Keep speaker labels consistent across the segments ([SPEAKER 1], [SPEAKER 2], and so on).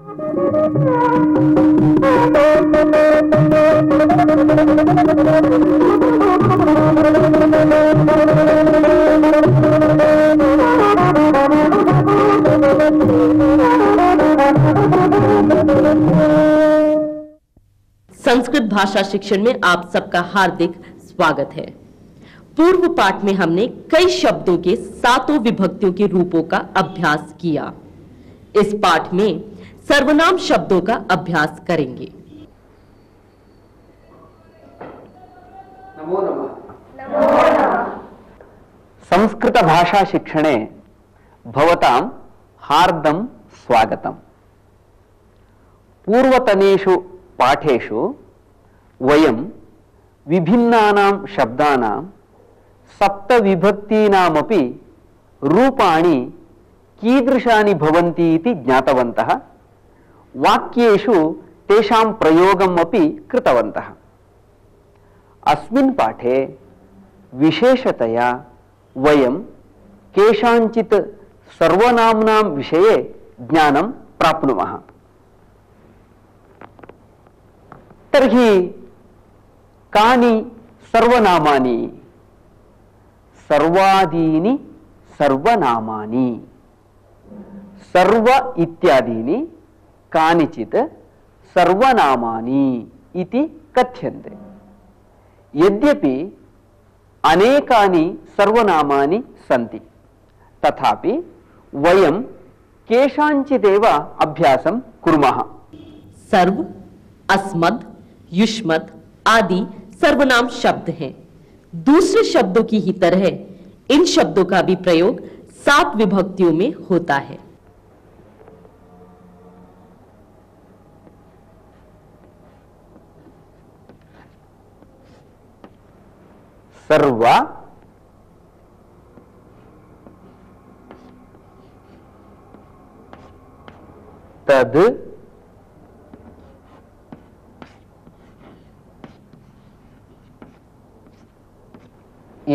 [SPEAKER 1] संस्कृत भाषा शिक्षण में आप सबका हार्दिक स्वागत है। पूर्व पाठ में हमने कई शब्दों के सातों विभक्तियों के रूपों का अभ्यास किया। इस पाठ में सर्वनाम शब्दों का अभ्यास करेंगे।
[SPEAKER 2] नमो नमः। संस्कृतभाषाशिक्षणे भवतां हार्दं स्वागतम्। पूर्वतनेषु पाठेषु वयं विभिन्नानां शब्दानां सप्तविभक्तीनामपि रूपाणि कीदृशानि भवन्ति इति ज्ञातवन्तः। कृतवन्तः। अस्मिन् पाठे विशेषतया वयं केषाञ्चित् सर्वनाम्नां विषये ज्ञानं प्राप्नुमः। तर्हि कानि सर्वनामानि? सर्वादीनि सर्वनामानि। सर्व इत्यादीनि कानिचित् सर्वनामानि इति कथ्यन्ते। यद्यपि अनेकानि सर्वनामानि सन्ति, तथापि वयं केषाञ्चिदेव अभ्यासं कुर्मः।
[SPEAKER 1] सर्व, अस्मद, युष्मद आदि सर्वनाम शब्द हैं। दूसरे शब्दों की ही तरह इन शब्दों का भी प्रयोग सात विभक्तियों में होता है।
[SPEAKER 2] सर्व तद्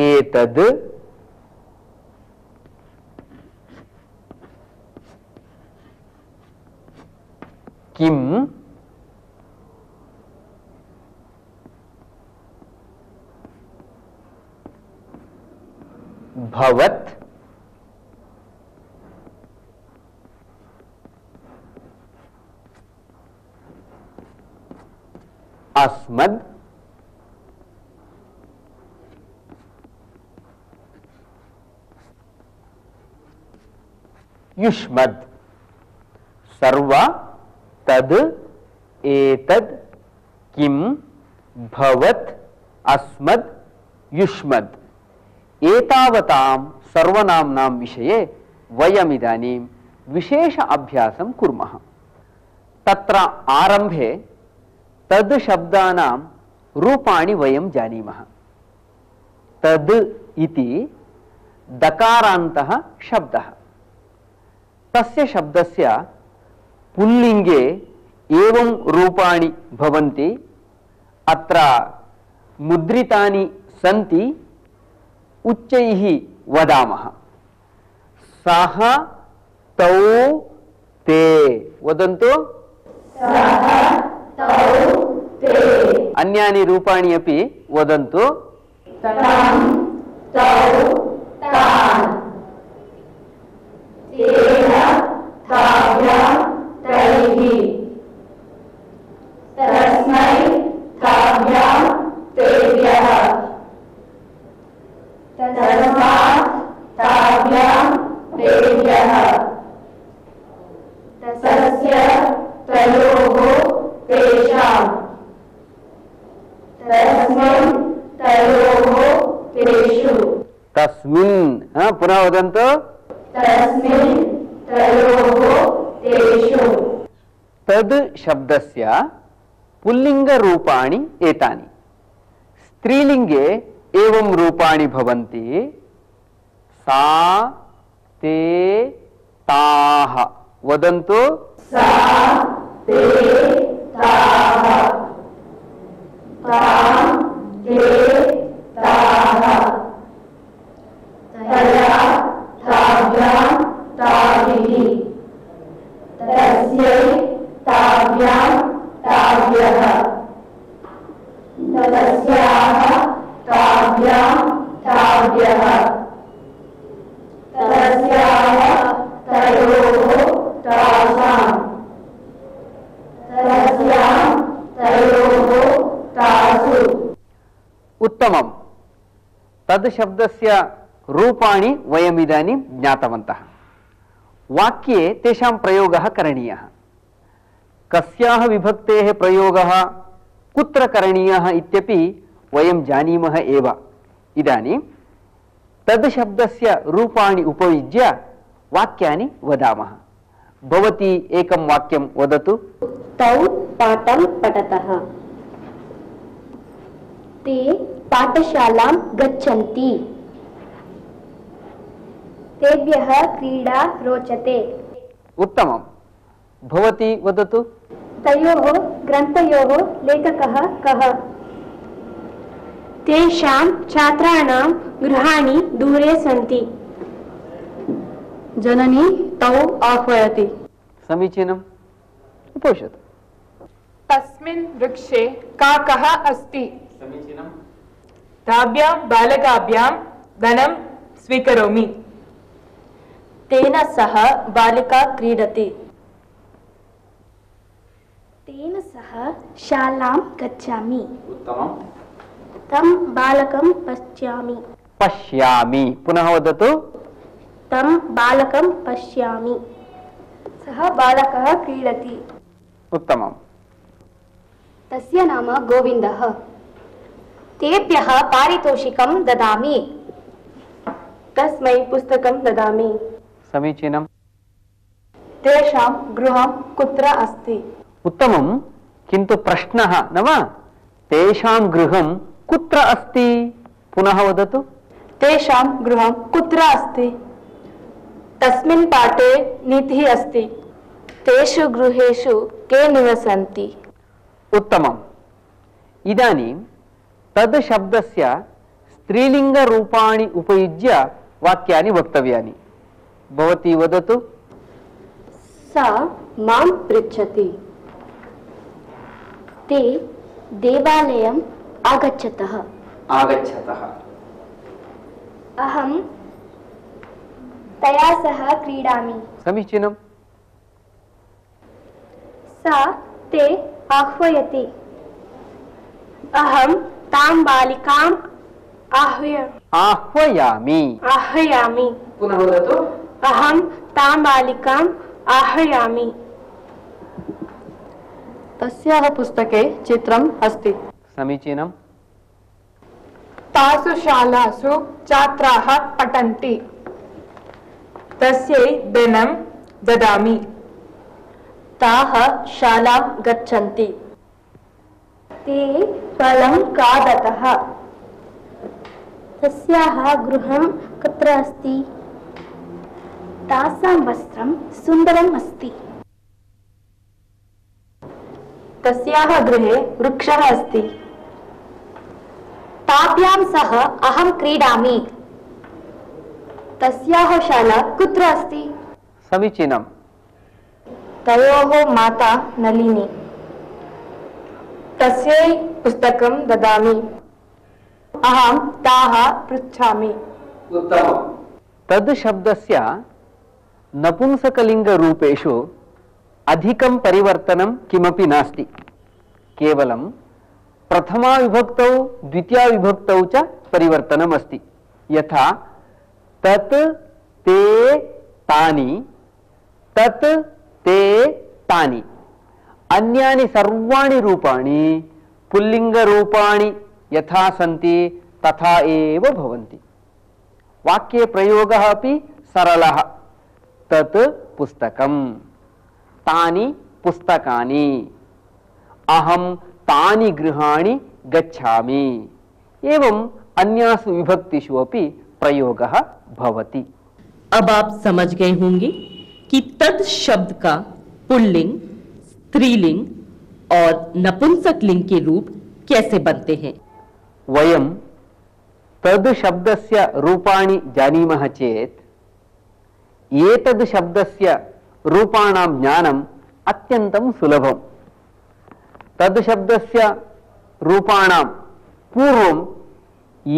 [SPEAKER 2] एतद् किम् भवत्। अस्मद्। युष्मद्। सर्व तद् एतद् किं भवत्। अस्मद्। युष्मद्। एतावतां सर्वनाम्नां विषये वयमिदानीं विशेष अभ्यासं कुर्मः। तत्र आरम्भे तद् शब्दानां रूपाणि वयं जानीमः। तद् इति दकारान्तः शब्दः। तस्य शब्दस्य पुल्लिङ्गे एवं रूपाणि भवन्ति, अत्र मुद्रितानि सन्ति उच्चैः वदामः सः तौ ते वदन्तु अन्यानि रूपाणि अपि वदन्तु वदन्तु तद् शब्दस्य पुल्लिङ्गरूपाणि एतानि। स्त्रीलिङ्गे एवं रूपाणि भवन्ति सा ते ताः। वदन्तु। उत्तम तस्याः तयोः तासाम्। तस्यां तयोः वाक्ये तेषां करीय क्या कस्याः प्रयोग प्रयोगः कुत्र करणीय वयम जानी एव। इदानी तद् शब्दस्य रूपाणि उपयुज्य वाक्यानि वदामः। भवती एकं वाक्यं वदतु।
[SPEAKER 3] तौ पाठं पठतः। ते पाठशालां गच्छन्ति। तेभ्यः क्रीडा रोचते।
[SPEAKER 2] उत्तमं भवती वदतु।
[SPEAKER 3] तयोः ग्रन्थयोः लेखकः कः? तेषां छात्राणां गृहाणि दूरे सन्ति। जननी तौ आह्वयति।
[SPEAKER 2] समीचीनम्। उपविशतु।
[SPEAKER 4] तस्मिन् वृक्षे काकः अस्ति। ताभ्यां बालकाभ्यां धनं स्वीकरोमि।
[SPEAKER 3] तेन सह बालिका क्रीडति। तेन सह शालां गच्छामि।
[SPEAKER 2] उत्तमं
[SPEAKER 3] तं बालकं पश्यामि।
[SPEAKER 2] पश्यामि। पुनः वदतु।
[SPEAKER 3] तं बालकं पश्यामि। सः बालकः क्रीडति।
[SPEAKER 2] उत्तमं
[SPEAKER 3] तस्य नाम गोविन्दः। तेभ्यः पारितोषिकं ददामि। तस्मै पुस्तकं ददामि।
[SPEAKER 2] समीचीनं
[SPEAKER 3] तेषां गृहं कुत्र अस्ति?
[SPEAKER 2] उत्तमं किन्तु प्रश्नः न वा? तेषां गृहं कुत्र अस्ति? पुनः वदतु।
[SPEAKER 3] तेषां गृहं कुत्र अस्ति? तस्मिन् पाठे नीतिः अस्ति। तेषु गृहेषु के निवसन्ति?
[SPEAKER 2] उत्तमम्। इदानीं तद् शब्दस्य स्त्रीलिङ्गरूपाणि उपयुज्य वाक्यानि वक्तव्यानि। भवती वदतु।
[SPEAKER 3] सा माँ पृच्छति। ते देवालयम् आगच्छतः।
[SPEAKER 2] आगच्छतः।
[SPEAKER 3] अहं तया सह क्रीडामि।
[SPEAKER 2] समीचीनं।
[SPEAKER 3] सा ते आह्वयति। अहं तां बालिकाम् आह्वय
[SPEAKER 2] आह्वयामि।
[SPEAKER 3] आह्वयामि।
[SPEAKER 2] पुनः वदतु।
[SPEAKER 3] अहं तां बालिकाम् आह्वयामि। तस्याः पुस्तके चित्रम् अस्ति।
[SPEAKER 2] समीचीनं
[SPEAKER 4] तासु शालासु छात्राः पठन्ति। तस्यै ददामि।
[SPEAKER 3] गच्छन्ति। ते फलं खादतः। तस्याः गृहं कुत्र अस्ति? तासां वस्त्रं सुन्दरम् अस्ति। तस्याः गृहे वृक्षः अस्ति। ताभ्यां सह अहं क्रीडामि। तस्याः शाला कुत्र अस्ति?
[SPEAKER 2] समीचीनं।
[SPEAKER 3] तयोः माता नलिनी। तस्यै पुस्तकं ददामि। अहं ताः पृच्छामि।
[SPEAKER 2] उत्तमम्। तद् शब्दस्य नपुंसकलिङ्गरूपेषु अधिकं परिवर्तनं किमपि नास्ति। केवलं प्रथमाविभक्तौ द्वितीयाविभक्तौ च परिवर्तनम् अस्ति यथा, तत्, ते, तानि, तत्, ते, तानि। अन्यानि सर्वाणि रूपाणि, पुल्लिङ्गरूपाणि यथा सन्ति, तथा एव भवन्ति। वाक्ये प्रयोगः अपि सरलः। तत् पुस्तकं तानि पुस्तकानि। अहं तानि गृहाणि गच्छामि। एवम् अन्यासु विभक्तिषु अपि प्रयोगः भवति।
[SPEAKER 1] अब आप समझ गए होंगे कि तद शब्द का पुल्लिंग स्त्रीलिंग और नपुंसक लिंग के रूप कैसे बनते हैं?
[SPEAKER 2] वयं तद् शब्दस्य रूपाणि जानीमः चेत् एतद् शब्दस्य रूपाणां ज्ञानम् अत्यन्तं सुलभम्। तद् शब्दस्य रूपाणां पूर्वं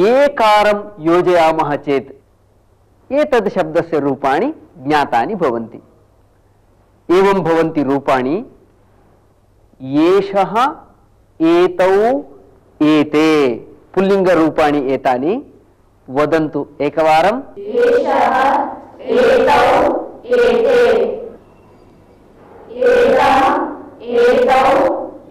[SPEAKER 2] एकारं योजयामः चेत् एतद् शब्दस्य रूपाणि ज्ञातानि भवन्ति। एवं भवन्ति रूपाणि एषः, एतौ, एते। पुल्लिङ्गरूपाणि एतानि वदन्तु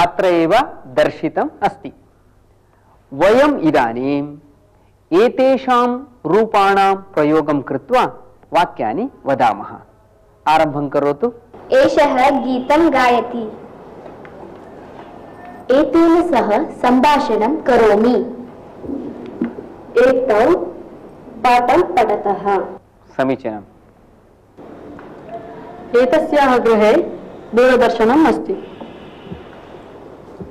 [SPEAKER 2] अत्र एव दर्शितम् अस्ति। वयम् इदानीम् एतेषां रूपाणां प्रयोगं कृत्वा वाक्यानि वदामः। आरम्भं करोतु।
[SPEAKER 3] एषः गीतं गायति। एतेन सह सम्भाषणं करोमि। एतौ पाठं पठतः।
[SPEAKER 2] समीचीनम्।
[SPEAKER 1] एतस्याः गृहे दूरदर्शनम् अस्ति।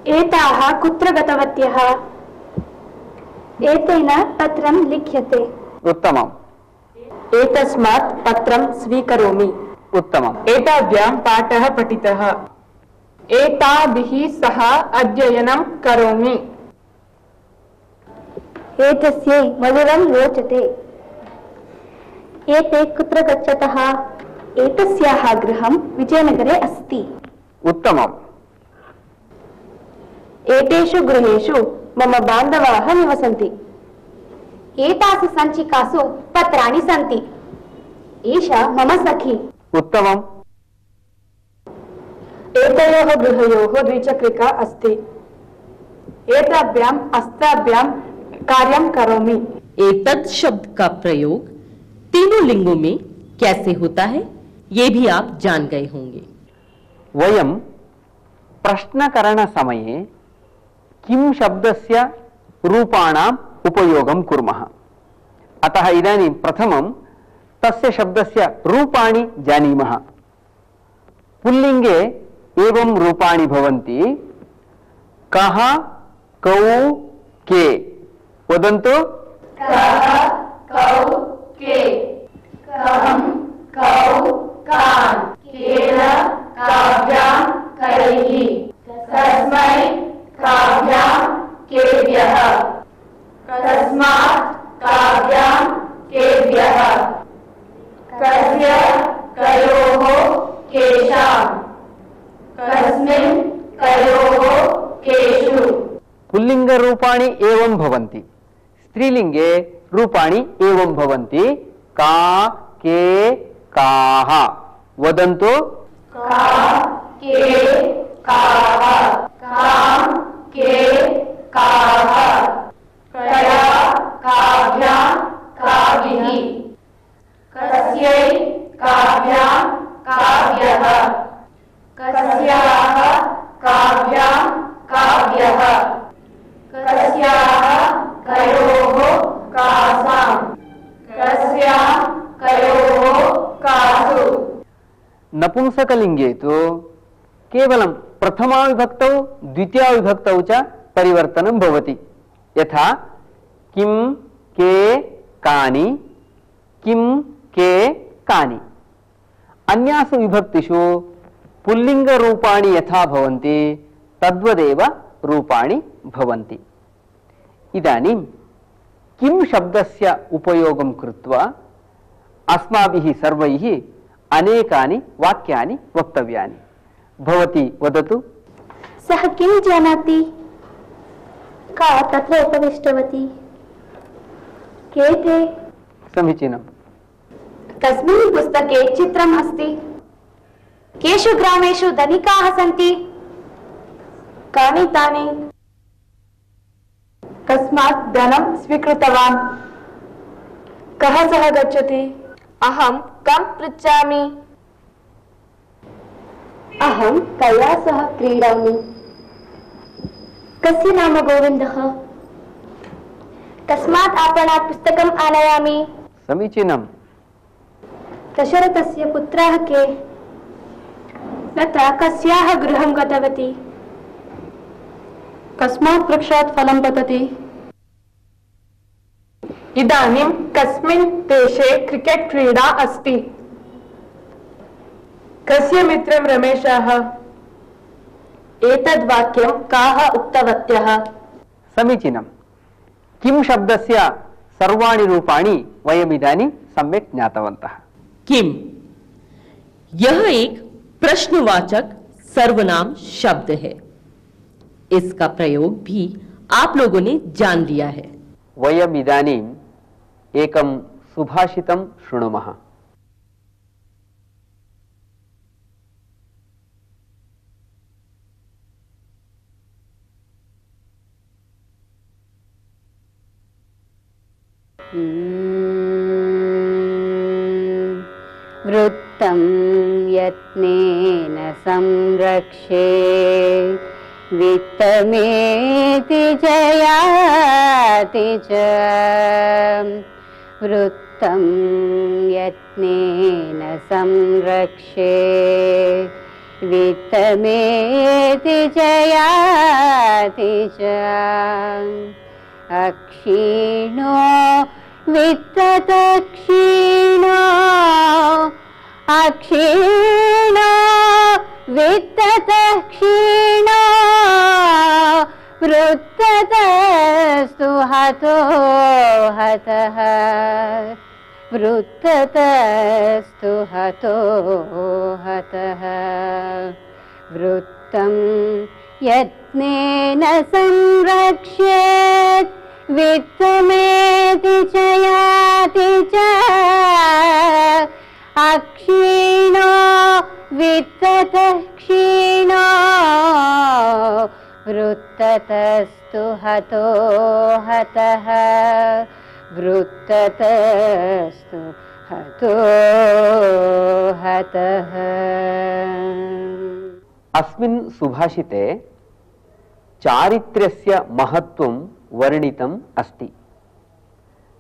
[SPEAKER 3] एताः कुत्र गतवत्यः? एतेन पत्रं लिख्यते।
[SPEAKER 2] उत्तमम्।
[SPEAKER 1] एतस्मात् पत्रं स्वीकरोमि।
[SPEAKER 2] उत्तमम्।
[SPEAKER 4] एताभ्यां पाठः पठितः। एताभिः सह अध्ययनं करोमि।
[SPEAKER 3] एतस्यै मधुरं रोचते एते कुत्र गच्छतः? एतस्याः गृहं विजयनगरे अस्ति।
[SPEAKER 2] उत्तमम्।
[SPEAKER 3] एतेषु गृहेषु मम बान्धवाः निवसन्ति। एतासु सञ्चिकासु पत्राणि सन्ति। एषा मम सखी।
[SPEAKER 2] उत्तमम्।
[SPEAKER 3] एतयोः गृहयोः द्विचक्रिका अस्ति। एताभ्याम् अस्ताभ्यां कार्यं करोमि।
[SPEAKER 1] एतत् शब्द का प्रयोग तीनों लिंगों में कैसे होता है ये भी आप जान गए होंगे।
[SPEAKER 2] वयं प्रश्नकरणसमये किं शब्दस्य रूपाणाम् उपयोगं कुर्मः? अतः इदानीं प्रथमं तस्य शब्दस्य रूपाणि जानीमः। पुल्लिङ्गे एवं रूपाणि भवन्ति। कः, कौ, के। वदन्तु। पुल्लिङ्गरूपाणि एवं भवन्ति। स्त्रीलिङ्गे रूपाणि एवं भवन्ति। का के काः। वदन्तु। नपुंसकलिङ्गे प्रथमाविभक्तौ द्वितीयाविभक्तौ च परिवर्तनं भवति। यथा किं के कानि किं के कानि। अन्यासु विभक्तिषु पुल्लिङ्गरूपाणि यथा भवन्ति तद्वदेव रूपाणि भवन्ति। इदानीं किं शब्दस्य उपयोगं कृत्वा अस्माभिः सर्वैः अनेकानि वाक्यानि वक्तव्यानि। भवती वदतु।
[SPEAKER 3] सः किं जानाति? का तत्र उपविष्टवती के ते
[SPEAKER 2] समीचीनम्।
[SPEAKER 3] तस्मिन् पुस्तके चित्रम् अस्ति। केषु ग्रामेषु धनिकाः सन्ति? कानि तानि कस्मात् धनं स्वीकृतवान्। कः सः गच्छति? अहं कं पृच्छामि? अहं कया सह क्रीडामि? कस्य नाम गोविन्दः। कस्मात् आपणात् पुस्तकम् आनयामि।
[SPEAKER 2] समीचीनम्।
[SPEAKER 3] दशरथस्य पुत्राः के? लता कस्याः गृहं गतवती। कस्मात् वृक्षात् फलं पतति।
[SPEAKER 4] इदानीं कस्मिन् देशे क्रिकेट् क्रीडा अस्ति। कस्य मित्रं रमेशः?
[SPEAKER 3] एतद् वाक्यं काः उक्तवत्यः?
[SPEAKER 2] समीचीनं। किं शब्दस्य सर्वाणि रूपाणि वयमिदानीं सम्यक् ज्ञातवन्तः?
[SPEAKER 1] किम? यह एक प्रश्नवाचक सर्वनाम शब्द है। इसका प्रयोग भी आप लोगों ने जान लिया है।
[SPEAKER 2] वयमिदानीम् एकं सुभाषितं शृणुमः।
[SPEAKER 5] वृत्तं यत्नेन संरक्षे। वित्तमेति जयाति च। वृत्तं यत्नेन संरक्षे। वित्तमेति जयाति च। अक्षीणो वित्ततक्षीणो अक्षीणो वित्ततक्षीणो वृत्ततस्तु हतो हतः। वृत्ततस्तु हतो हतः। वृत्तं यत्नेन संरक्ष्येत् वित्तमेति च याति च अक्षीणो वित्ततः क्षीणो वृत्ततस्तु हतो हतः वृत्ततस्तु हतो हतः
[SPEAKER 2] अस्मिन् सुभाषिते चारित्र्यस्य महत्त्वं वर्णितम् अस्ति।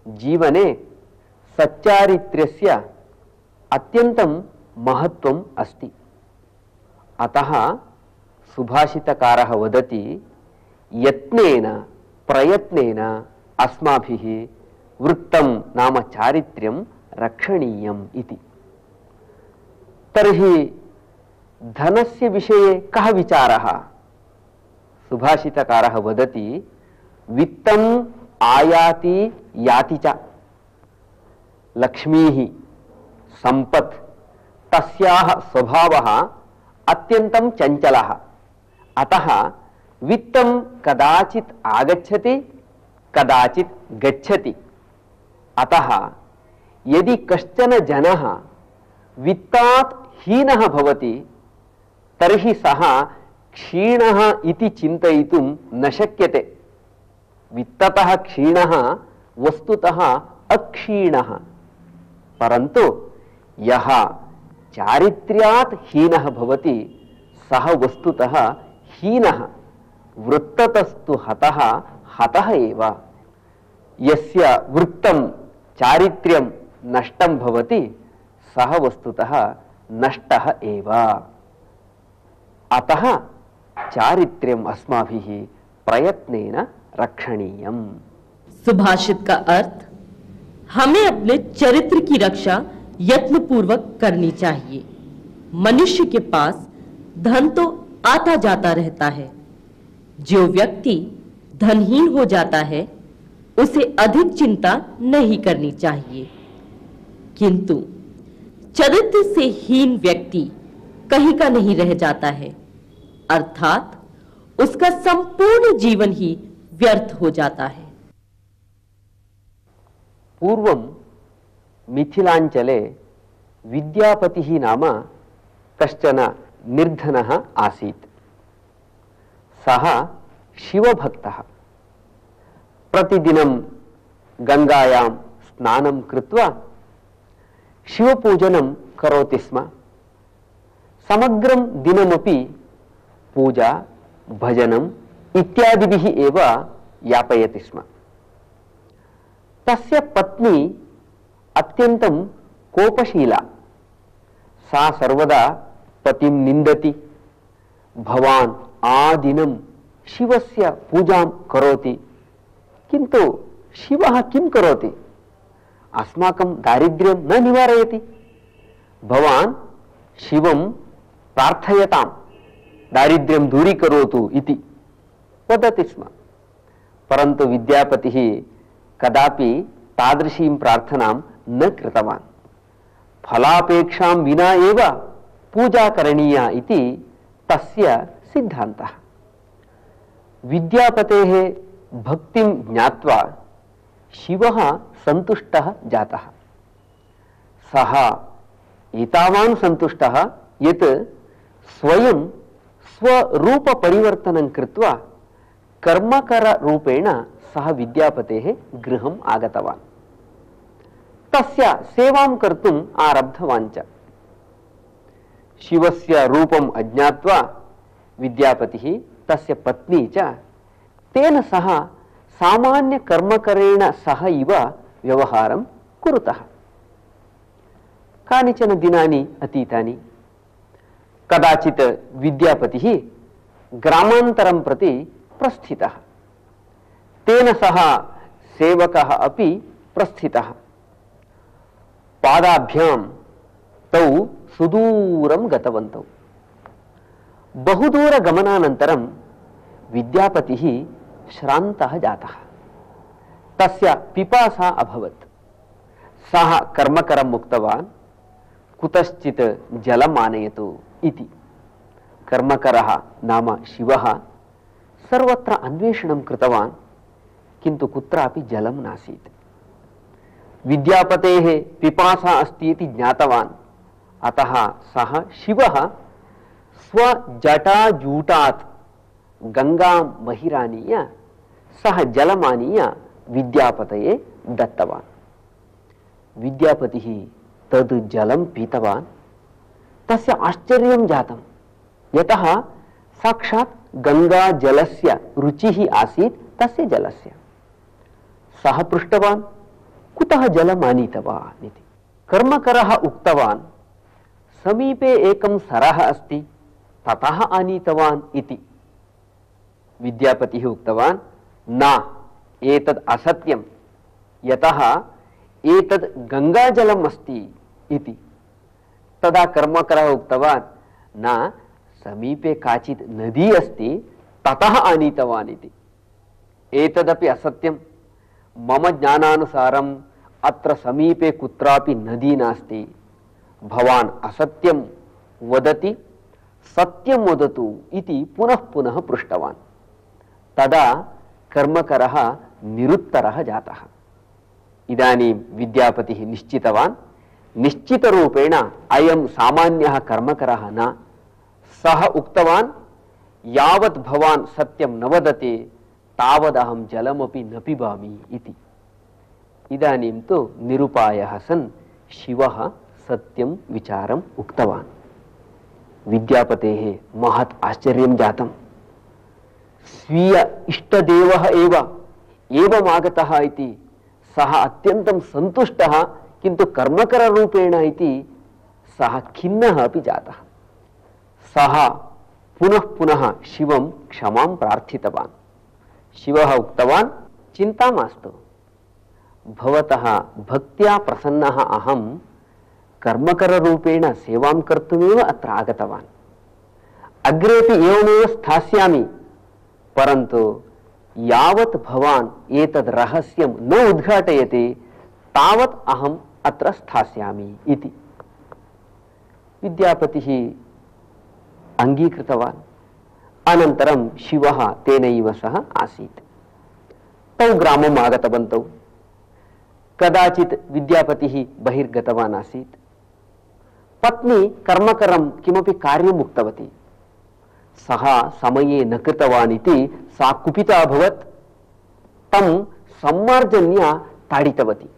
[SPEAKER 2] जीवने सच्चारित्र्यस्य अत्यन्तं महत्त्वम् अस्ति। अतः सुभाषितकारः वदति, यत्नेन, प्रयत्नेन अस्माभिः वृत्तं नाम चारित्र्यं रक्षणीयम् इति। तर्हि धनस्य विषये कः विचारः? सुभाषितकारः वदति वित्तम् आयाति याति च। लक्ष्मीः सम्पत्, तस्याः स्वभावः अत्यन्तं चञ्चलः। अतः वित्तं कदाचित् आगच्छति, कदाचित् गच्छति। अतः यदि कश्चन जनः वित्तात् हीनः भवति, तर्हि सः क्षीणः इति चिन्तयितुं न शक्यते। वित्ततः क्षीणः, वस्तुतः अक्षीणः। परन्तु यः चारित्र्यात् हीनः भवति, सः वस्तुतः हीनः, वृत्ततस्तु हतः हतः एव। यस्य वृत्तं चारित्र्यं नष्टं भवति, सः वस्तुतः नष्टः एव। अतः चारित्र्यम् अस्माभिः प्रयत्नेन रक्षणीयम्।
[SPEAKER 1] सुभाषित का अर्थ, हमें अपने चरित्र की रक्षा यत्न पूर्वक करनी चाहिए। मनुष्य के पास धन तो आता जाता रहता है। जो व्यक्ति धनहीन हो जाता है, उसे अधिक चिंता नहीं करनी चाहिए। किंतु चरित्र से हीन व्यक्ति कहीं का नहीं रह जाता है। अर्थात उसका संपूर्ण जीवन ही व्यर्थ हो जाता है।
[SPEAKER 2] पूर्वं मिथिलाञ्चले विद्यापतिः नाम कश्चन निर्धनः आसीत्। सः शिवभक्तः। प्रतिदिनं गङ्गायां स्नानं शिवपूजनं करोति स्म। समग्रं दिनमपि पूजा भजनम् इत्यादिभिः एव यापयति स्म। तस्य पत्नी अत्यन्तं कोपशीला। सा सर्वदा पतिं निन्दति। भवान् आदिनं शिवस्य पूजां करोति। किन्तु शिवः किं करोति? अस्माकं दारिद्र्यं न निवारयति। भवान् शिवं प्रार्थयतां। दारिद्र्यं दूरीकरोतु इति। वदति स्म। परन्तु विद्यापतिः कदापि तादृशीं प्रार्थनां न कृतवान्। फलापेक्षां विना एव पूजा करणीया इति तस्य सिद्धान्तः। विद्यापतेः भक्तिं ज्ञात्वा शिवः सन्तुष्टः जातः। सः एतावान् सन्तुष्टः यत् स्वयं स्वरूपपरिवर्तनं कृत्वा कर्मकररूपेण सः विद्यापतेः गृहम् आगतवान्। तस्य सेवां कर्तुम् आरब्धवान् च। शिवस्य रूपम् अज्ञात्वा विद्यापतिः तस्य पत्नी च तेन सह सामान्यकर्मकरेण सह इव व्यवहारं कुरुतः। कानिचन दिनानि, अतीतानि? कदाचित् विद्यापतिः ग्रामान्तरं प्रति प्रस्थितः। तेन सह सेवकः अपि प्रस्थितः। पादाभ्यां तौ सुदूरं गतवन्तौ। बहुदूरगमनानन्तरं विद्यापतिः श्रान्तः जातः। तस्य पिपासा अभवत्। सः कर्मकरम् उक्तवान् कुतश्चित् जलम् आनयतु इति। कर्मकरः नाम शिवः। सर्वत्र अन्वेषणं कृतवान्, किन्तु कुत्रापि जलं नासीत्। विद्यापतेः पिपासा अस्ति ज्ञातवान्। अतः सः शिवः स्वजटाजूटात् गङ्गां बहिरानीय, सः जलमानीय विद्यापतये दत्तवान्। विद्यापतिः तद् जलं पीतवान्। तस्य आश्चर्यं जातं यतः साक्षात् गङ्गाजलस्य रुचिः आसीत्, तस्य जलस्य। सः पृष्टवान्, कुतः जलम् आनीतवान् इति। कर्मकरः उक्तवान्, समीपे एकं सरः अस्ति, ततः आनीतवान् इति। विद्यापतिः उक्तवान्, न, एतद् असत्यं यतः एतद् गङ्गाजलम् अस्ति इति। तदा कर्मकरः उक्तवान्, न समीपे काचित् नदी अस्ति, ततः आनीतवान् इति। एतदपि असत्यं। मम ज्ञानानुसारम् अत्र समीपे कुत्रापि नदी नास्ति। भवान् असत्यं वदति, सत्यं वदतु इति पुनः पुनः पृष्टवान्। तदा कर्मकरः निरुत्तरः जातः। इदानीं विद्यापतिः निश्चितवान्। निश्चितरूपेण अयं सामान्यः कर्मकरः न सः उक्तवान्, यावत् भवान् सत्यं न वदति, तावदहं जलमपि न पिबामि इति। इदानीं तु निरुपायः सन् शिवः सत्यं विचारम् उक्तवान्। विद्यापतेः महत् आश्चर्यं जातं स्वीय इष्टदेवः एव, एवमागतः इति, सः अत्यन्तं सन्तुष्टः, किन्तु कर्मकररूपेण इति सः खिन्नः अपि जातः। सः पुनः पुनः शिवं क्षमां प्रार्थितवान्। शिवः उक्तवान्, चिन्ता मास्तु। भवतः भक्त्या प्रसन्नः अहं कर्मकररूपेण सेवां कर्तुमेव अत्र आगतवान्। अग्रेपि एवमेव स्थास्यामि। परन्तु यावत् भवान् एतद् रहस्यं न उद्घाटयति, तावत् अहम् अत्र स्थास्यामि इति। विद्यापतिः अङ्गीकृतवान् अनन्तरं शिवः तेनैव सह आसीत्। तौ ग्रामम् आगतवन्तौ। कदाचित् विद्यापतिः बहिर्गतवान् आसीत्। पत्नी कर्मकरं किमपि कार्यम् उक्तवती। सः समये न कृतवान् इति सा कुपिता अभवत्। तं सम्मार्जन्या ताडितवती।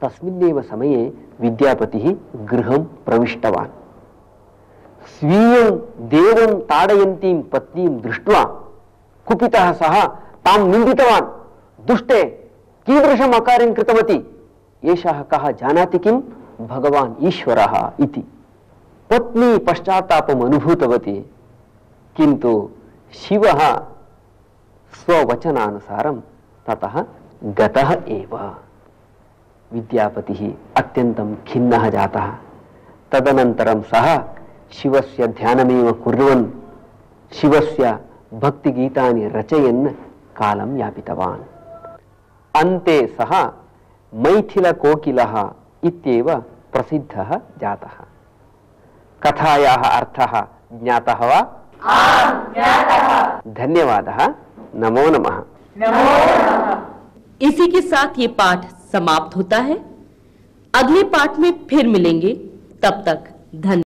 [SPEAKER 2] तस्मिन्नेव समये विद्यापतिः गृहं प्रविष्टवान्। स्वीयं देवं ताडयन्तीं पत्नीं दृष्ट्वा कुपितः सः तां निन्दितवान्। दुष्टे, कीदृशम् अकार्यं कृतवती? एषः कः जानाति किं? भगवान् ईश्वरः इति। पत्नी पश्चात्तापम् अनुभूतवती। किन्तु शिवः स्ववचनानुसारं ततः गतः एव। विद्यापतिः अत्यन्तं खिन्नः जातः। शिवस्य ध्यानमेव कुर्वन् शिवस्य भक्तिगीतानि रचयन् कालं यापितवान्। अन्ते सः मैथिलकोकिलः इत्येव प्रसिद्धः जातः। कथायाः अर्थः ज्ञातः वा? धन्यवादः। नमो नमः।
[SPEAKER 1] इसी के साथ ये पाठ समाप्त होता है। अगले पाठ में फिर मिलेंगे। तब तक धन्यवाद